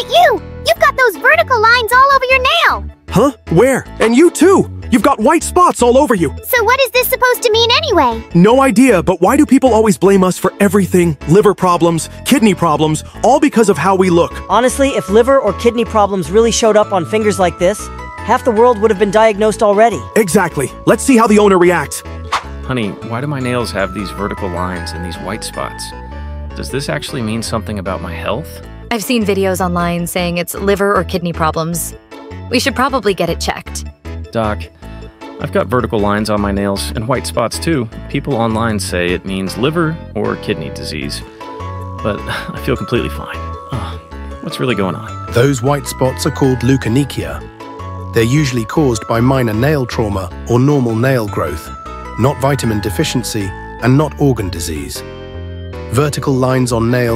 at you! You've got those vertical lines all over your nail! Huh? Where? And you too! You've got white spots all over you! So what is this supposed to mean anyway? No idea, but why do people always blame us for everything? Liver problems, kidney problems, all because of how we look. Honestly, if liver or kidney problems really showed up on fingers like this, half the world would have been diagnosed already. Exactly. Let's see how the owner reacts. Honey, why do my nails have these vertical lines and these white spots? Does this actually mean something about my health? I've seen videos online saying it's liver or kidney problems. We should probably get it checked. Doc, I've got vertical lines on my nails and white spots too. People online say it means liver or kidney disease. But I feel completely fine. Ugh, what's really going on? Those white spots are called leukonychia. They're usually caused by minor nail trauma or normal nail growth, not vitamin deficiency and not organ disease. Vertical lines on nails